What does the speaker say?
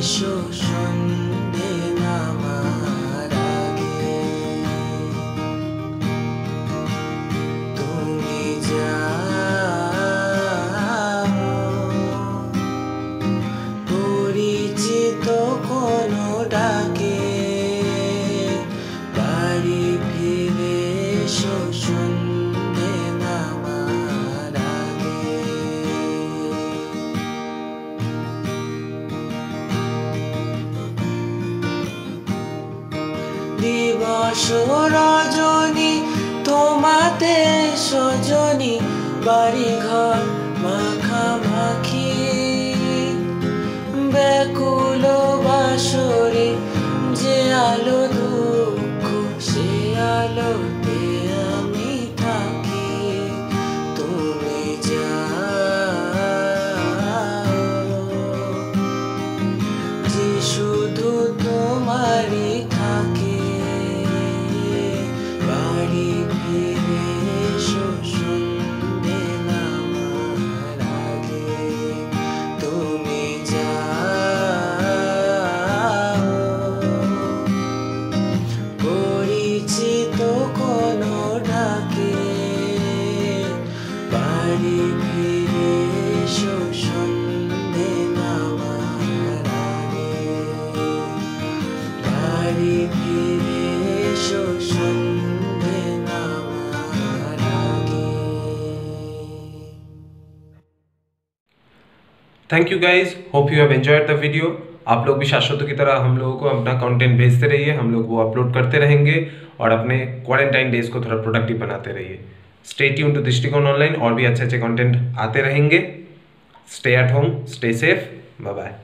你说 দিবস রজনী তোমাতে সজনী বাড়ি ঘর মাখামাখি। ব্যাকুল বাসরে যে আলো thank you guys hope you have enjoyed the video आप लोग भी शाश्वत की तरह हम लोगों को अपना कंटेंट भेजते रहिए, हम लोग वो अपलोड करते रहेंगे और अपने क्वारंटाइन डेज़ को थोड़ा प्रोडक्टिव बनाते रहिए। Stay tune to Drishtikon online और भी अच्छे अच्छे कंटेंट आते रहेंगे। Stay at home stay safe bye bye